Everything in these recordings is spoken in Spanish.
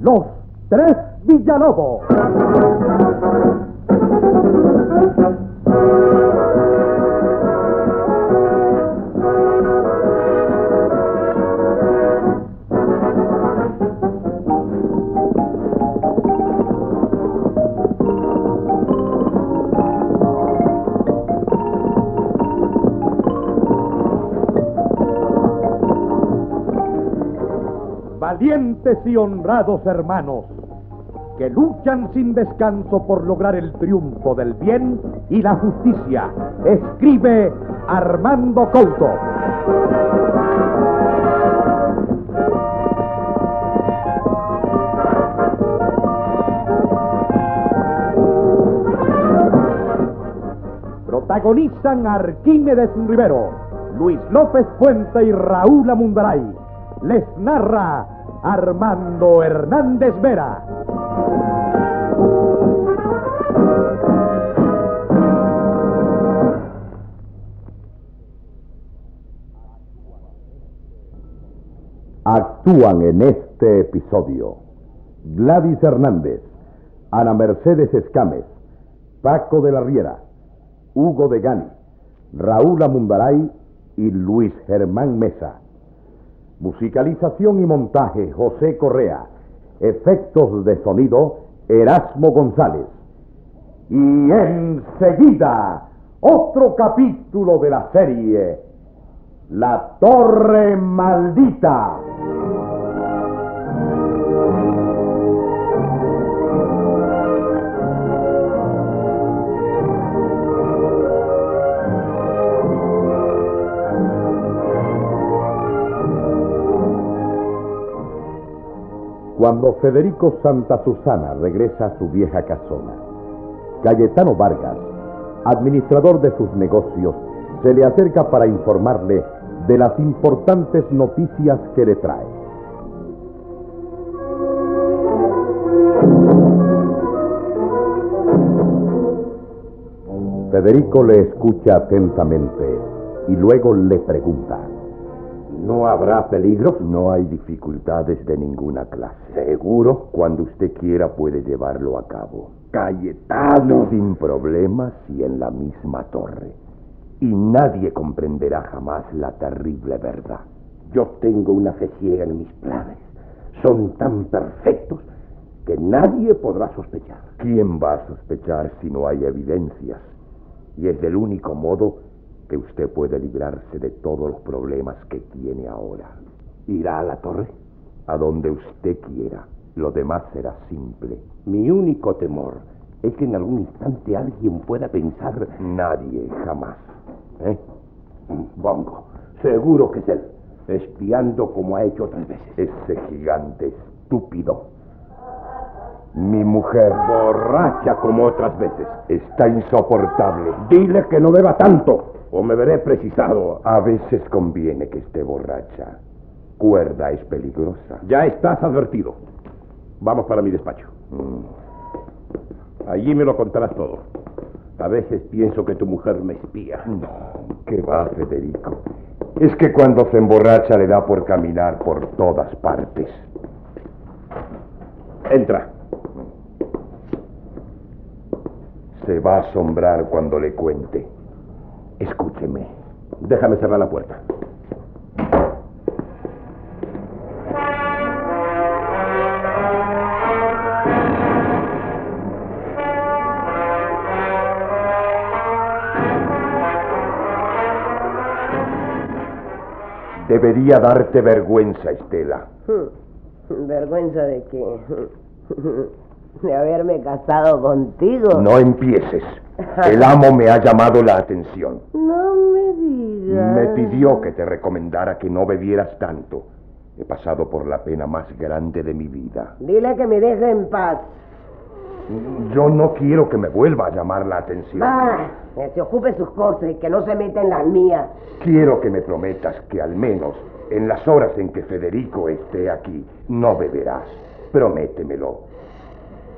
Los tres Villalobos. Valientes y honrados hermanos, que luchan sin descanso por lograr el triunfo del bien y la justicia. Escribe Armando Couto. Protagonizan Arquímedes Rivero, Luis López Fuente y Raúl Amundaray. Les narra Armando Hernández Vera. Actúan en este episodio Gladys Hernández, Ana Mercedes Escames, Paco de la Riera, Hugo de Gani, Raúl Amundaray y Luis Germán Mesa. Musicalización y montaje José Correa. Efectos de sonido Erasmo González. Y enseguida, otro capítulo de la serie La Torre Maldita. Cuando Federico Santa Susana regresa a su vieja casona, Cayetano Vargas, administrador de sus negocios, se le acerca para informarle de las importantes noticias que le trae. Federico le escucha atentamente y luego le pregunta. ¿No habrá peligro? No hay dificultades de ninguna clase. ¿Seguro? Cuando usted quiera puede llevarlo a cabo. Cayetano. Sin problemas y en la misma torre. Y nadie comprenderá jamás la terrible verdad. Yo tengo una fe ciega en mis planes. Son tan perfectos que nadie podrá sospechar. ¿Quién va a sospechar si no hay evidencias? Y es del único modo que usted puede librarse de todos los problemas que tiene ahora. ¿Irá a la torre? A donde usted quiera. Lo demás será simple. Mi único temor es que en algún instante alguien pueda pensar... Nadie, jamás. ¿Eh? Bongo. Seguro que es él. Espiando como ha hecho otras veces. Ese gigante estúpido. Mi mujer. Borracha como otras veces. Está insoportable. Dile que no beba tanto o me veré precisado. A veces conviene que esté borracha. Cuerda es peligrosa. Ya estás advertido. Vamos para mi despacho. Mm. Allí me lo contarás todo. A veces pienso que tu mujer me espía. No, ¿qué va, Federico? Es que cuando se emborracha le da por caminar por todas partes. Entra. Se va a asombrar cuando le cuente. Escúcheme. Déjame cerrar la puerta. Debería darte vergüenza, Estela. ¿Vergüenza de qué? De haberme casado contigo. No empieces. El amo me ha llamado la atención. No me digas. Me pidió que te recomendara que no bebieras tanto. He pasado por la pena más grande de mi vida. Dile que me deje en paz. Yo no quiero que me vuelva a llamar la atención. Ah, que se ocupe sus cosas y que no se meta en las mías. Quiero que me prometas que al menos en las horas en que Federico esté aquí, no beberás. Prométemelo.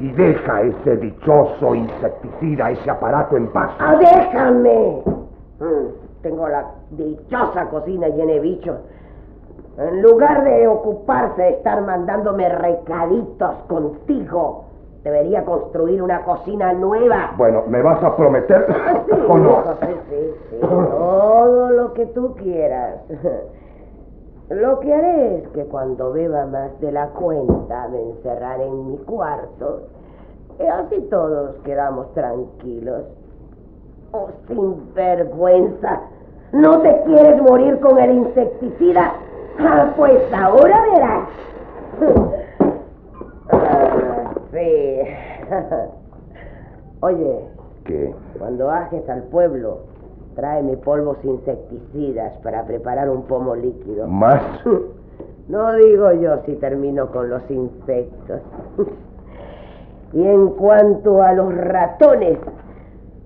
Y deja ese dichoso insecticida, ese aparato en paz. ¡Ah, déjame! Mm, tengo la dichosa cocina llena de bichos. En lugar de ocuparse de estar mandándome recaditos contigo, debería construir una cocina nueva. Bueno, ¿me vas a prometer Sí, o no? hijo, sí, sí, sí. Todo lo que tú quieras. Lo que haré es que cuando beba más de la cuenta me encerraré en mi cuarto. Y así todos quedamos tranquilos. Oh, sin vergüenza. ¿No te quieres morir con el insecticida? Ah, pues ahora verás. Ah, sí. Oye, ¿Qué? cuando bajes al pueblo, tráeme polvos insecticidas para preparar un pomo líquido. ¿Más? No digo yo si termino con los insectos. Y en cuanto a los ratones,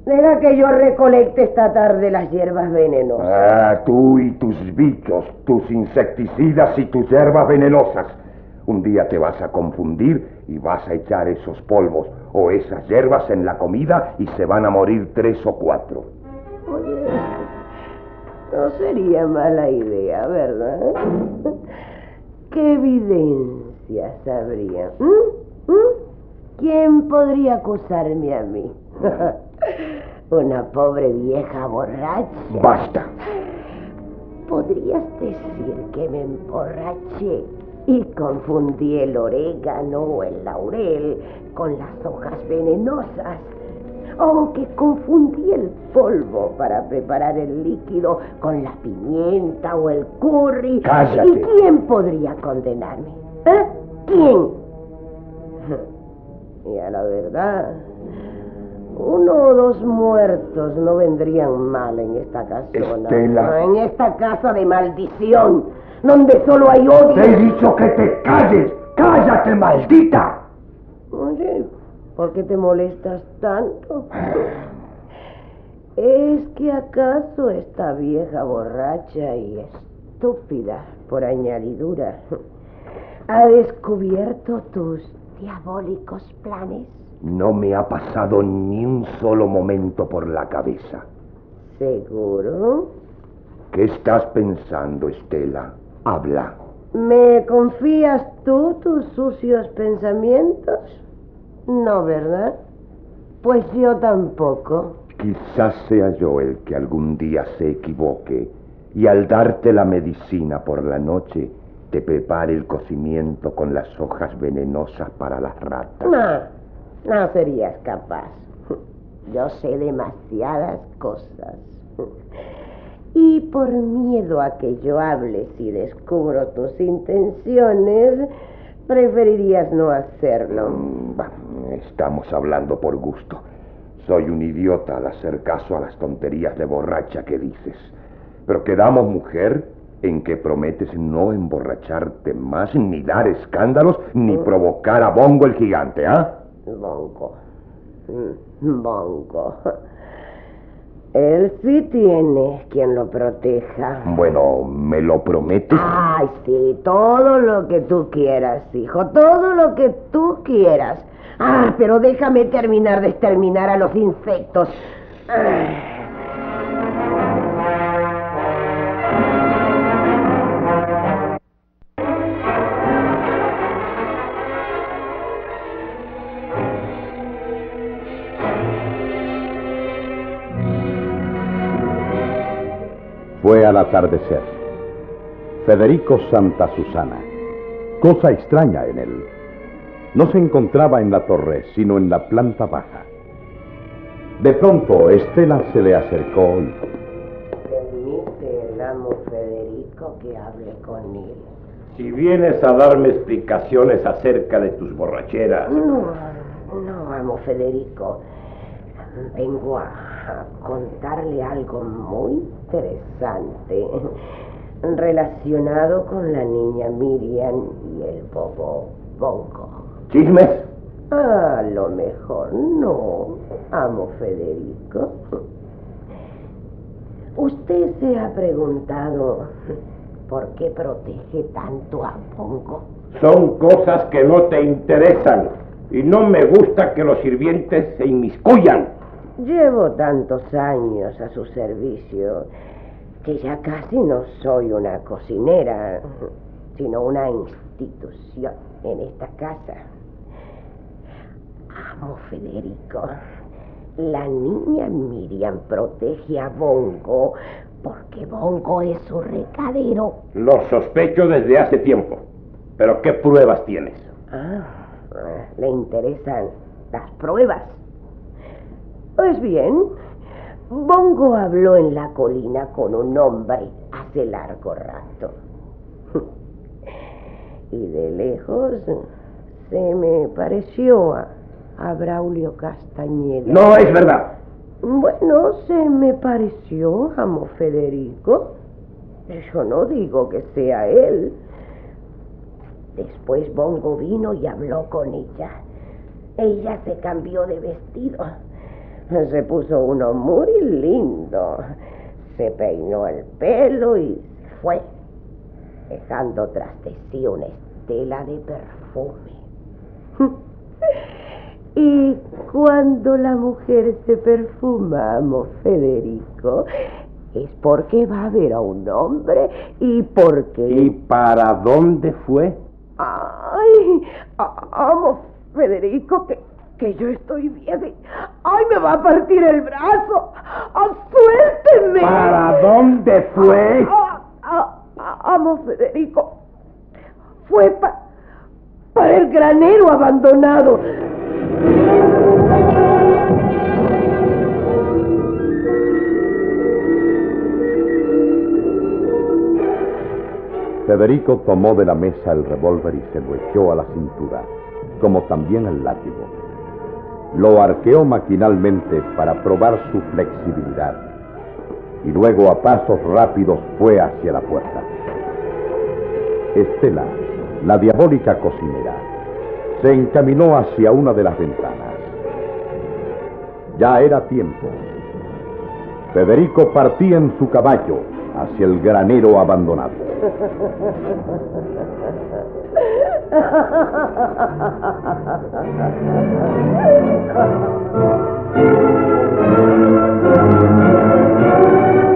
deja que yo recolecte esta tarde las hierbas venenosas. Ah, tú y tus bichos, tus insecticidas y tus hierbas venenosas. Un día te vas a confundir y vas a echar esos polvos o esas hierbas en la comida y se van a morir tres o cuatro. No sería mala idea, ¿verdad? ¿Qué evidencias habría? ¿Mm? ¿Mm? ¿Quién podría acusarme a mí? Una pobre vieja borracha. Basta. ¿Podrías decir que me emborraché y confundí el orégano o el laurel con las hojas venenosas? ¿O que confundí el polvo para preparar el líquido con la pimienta o el curry? Cállate. ¿Y quién podría condenarme? ¿Eh? ¿Quién? Y a la verdad, uno o dos muertos no vendrían mal en esta casona. Estela. En esta casa de maldición, donde solo hay odio. Te he dicho que te calles. ¡Cállate, maldita! ¿Por qué te molestas tanto? ¿Es que acaso esta vieja borracha y estúpida, por añadidura, ha descubierto tus diabólicos planes? No me ha pasado ni un solo momento por la cabeza. ¿Seguro? ¿Qué estás pensando, Estela? Habla. ¿Me confías tú tus sucios pensamientos? No, ¿verdad? Pues yo tampoco. Quizás sea yo el que algún día se equivoque y al darte la medicina por la noche te prepare el cocimiento con las hojas venenosas para las ratas. No, no serías capaz. Yo sé demasiadas cosas. Y por miedo a que yo hable si descubro tus intenciones, preferirías no hacerlo. Mm, Estamos hablando por gusto. Soy un idiota al hacer caso a las tonterías de borracha que dices. Pero quedamos, mujer, en que prometes no emborracharte más, ni dar escándalos, ni provocar a Bongo el gigante, ¿ah? Bongo. Mm, Bongo. Él sí tiene quien lo proteja. Bueno, ¿me lo prometes? Ay, sí, todo lo que tú quieras, hijo, todo lo que tú quieras. Ah, pero déjame terminar de exterminar a los insectos. Ah. Al atardecer. Federico Santa Susana. Cosa extraña en él. No se encontraba en la torre, sino en la planta baja. De pronto, Estela se le acercó y... Permite el amo Federico que hable con él. Si vienes a darme explicaciones acerca de tus borracheras, No, no, amo Federico. Vengo a, contarle algo muy interesante relacionado con la niña Miriam y el bobo Bongo. ¿Chismes? A lo mejor no, amo Federico. Usted se ha preguntado por qué protege tanto a Bongo. son cosas que no te interesan. Y no me gusta que los sirvientes se inmiscuyan. Llevo tantos años a su servicio que ya casi no soy una cocinera, sino una institución en esta casa. Amo Federico. La niña Miriam protege a Bongo porque Bongo es su recadero. Lo sospecho desde hace tiempo. Pero ¿qué pruebas tienes? Ah, le interesan las pruebas. Pues bien, Bongo habló en la colina con un hombre hace largo rato. Y de lejos se me pareció a, a Braulio Castañeda. No es verdad. Bueno, se me pareció, amo Federico. Yo no digo que sea él. Después Bongo vino y habló con ella. Ella se cambió de vestido. Se puso uno muy lindo. Se peinó el pelo y se fue, dejando tras de sí una estela de perfume. Y cuando la mujer se perfuma, amo Federico, es porque va a ver a un hombre y porque... ¿Y para dónde fue? Ay, amo Federico, que, que yo estoy bien. y- Ay, me va a partir el brazo. ¡Ah, suélteme! ¿Para dónde fue? Ah, ah, ah, amo Federico. Fue pa- para el granero abandonado. Federico tomó de la mesa el revólver y se lo echó a la cintura, como también el látigo. Lo arqueó maquinalmente para probar su flexibilidad y luego a pasos rápidos fue hacia la puerta. Estela, la diabólica cocinera, se encaminó hacia una de las ventanas. Ya era tiempo. Federico partía en su caballo hacia el granero abandonado. Thank you.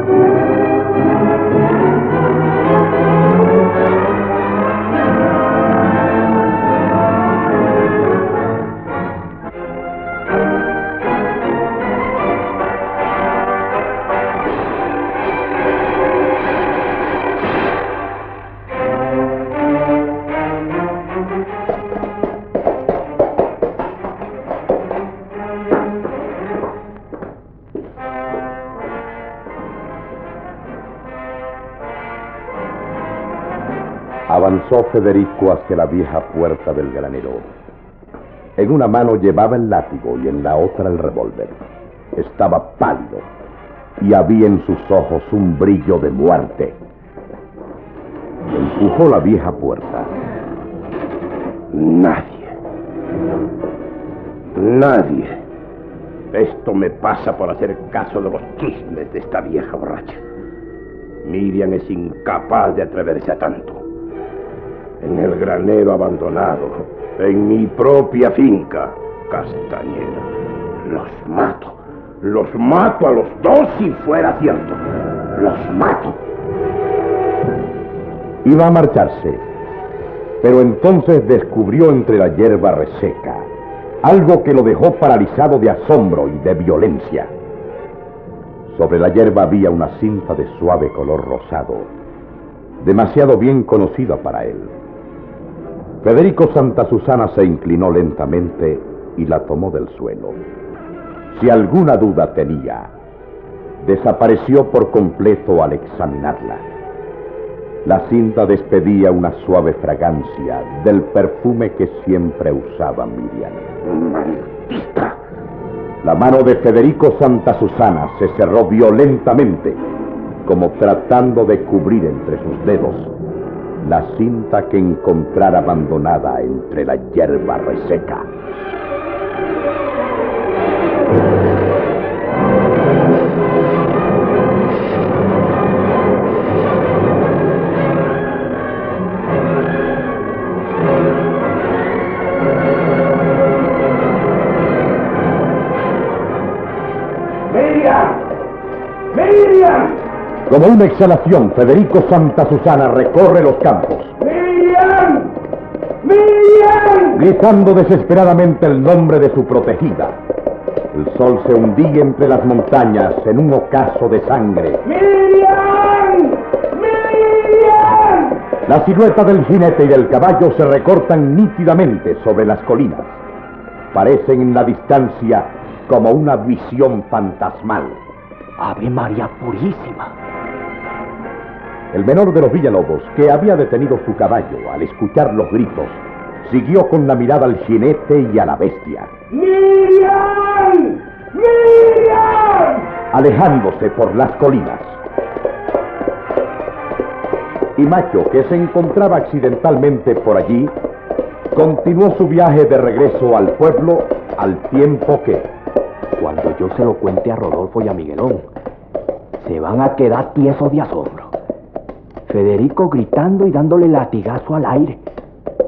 Federico hacia la vieja puerta del granero. En una mano llevaba el látigo y en la otra el revólver. Estaba pálido y había en sus ojos un brillo de muerte. Empujó la vieja puerta. Nadie. Nadie. Esto me pasa por hacer caso de los chismes de esta vieja borracha. Miriam es incapaz de atreverse a tanto. En el granero abandonado, en mi propia finca, Castañeda, los mato. Los mato a los dos si fuera cierto. Los mato. Iba a marcharse, pero entonces descubrió entre la hierba reseca algo que lo dejó paralizado de asombro y de violencia. Sobre la hierba había una cinta de suave color rosado, demasiado bien conocida para él. Federico Santa Susana se inclinó lentamente y la tomó del suelo. Si alguna duda tenía, desapareció por completo al examinarla. La cinta despedía una suave fragancia del perfume que siempre usaba Miriam. ¡Maldita! La mano de Federico Santa Susana se cerró violentamente, como tratando de cubrir entre sus dedos la cinta que encontrara abandonada entre la hierba reseca. Como una exhalación, Federico Santa Susana recorre los campos. ¡Miriam! ¡Miriam! Gritando desesperadamente el nombre de su protegida. El sol se hundía entre las montañas en un ocaso de sangre. ¡Miriam! ¡Miriam! La silueta del jinete y del caballo se recortan nítidamente sobre las colinas. Parecen en la distancia como una visión fantasmal. Ave María Purísima. El menor de los Villalobos, que había detenido su caballo al escuchar los gritos, siguió con la mirada al jinete y a la bestia, ¡Miriam! ¡Miriam! alejándose por las colinas. Y Macho, que se encontraba accidentalmente por allí, continuó su viaje de regreso al pueblo al tiempo que, Cuando yo se lo cuente a Rodolfo y a Miguelón, se van a quedar tiesos de asombro. Federico gritando y dándole latigazo al aire.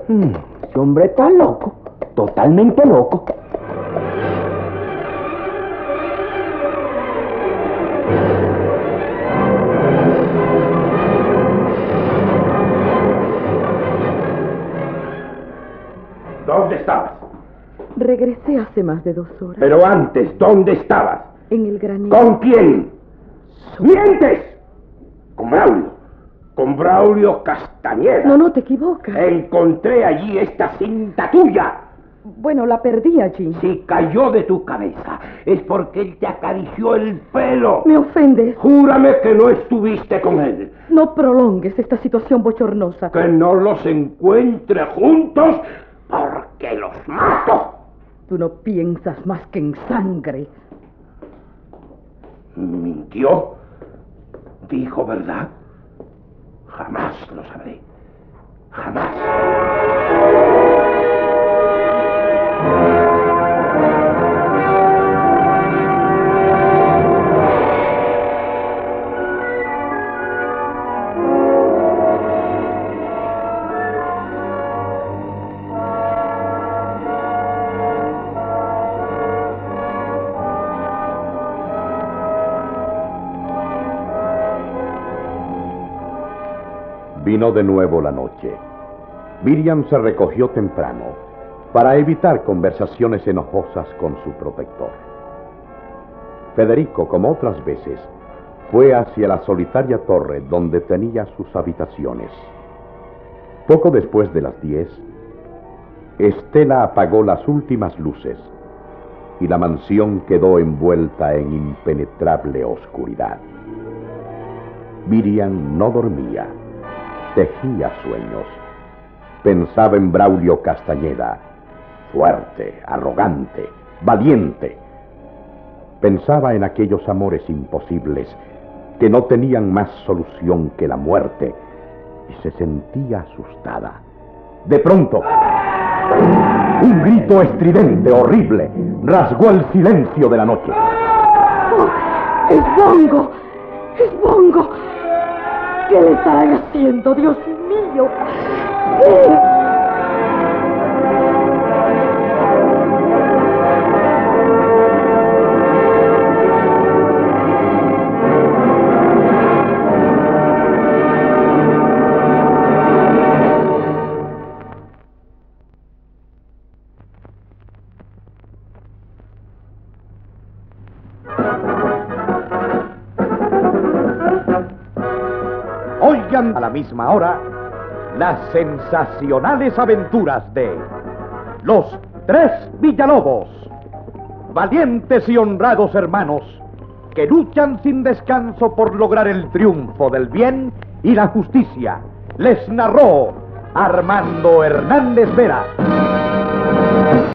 Hmm, ese hombre está loco, totalmente loco. ¿Dónde estabas? Regresé hace más de dos horas. Pero antes, ¿dónde estabas? En el granero. ¿Con quién? ¡Mientes! Con Braulio. Con Braulio Castañeda. No, no te equivocas. Encontré allí esta cinta tuya. Bueno, la perdí allí. Si cayó de tu cabeza, es porque él te acarició el pelo. Me ofendes. Júrame que no estuviste con él. No prolongues esta situación bochornosa. Que no los encuentre juntos porque los mato. Tú no piensas más que en sangre. ¿Mintió? ¿Dijo verdad? Jamás lo sabré. Jamás. De nuevo la noche. Miriam se recogió temprano para evitar conversaciones enojosas con su protector. Federico, como otras veces, fue hacia la solitaria torre donde tenía sus habitaciones. Poco después de las diez, Estela apagó las últimas luces y la mansión quedó envuelta en impenetrable oscuridad. Miriam no dormía, tejía sueños. Pensaba en Braulio Castañeda, fuerte, arrogante, valiente. Pensaba en aquellos amores imposibles que no tenían más solución que la muerte y se sentía asustada. De pronto, un grito estridente, horrible, rasgó el silencio de la noche. ¡Es Bongo! ¡Es Bongo! ¿Qué le estarán haciendo, Dios mío? Misma hora las sensacionales aventuras de los tres Villalobos, valientes y honrados hermanos que luchan sin descanso por lograr el triunfo del bien y la justicia. Les narró Armando Hernández Vera.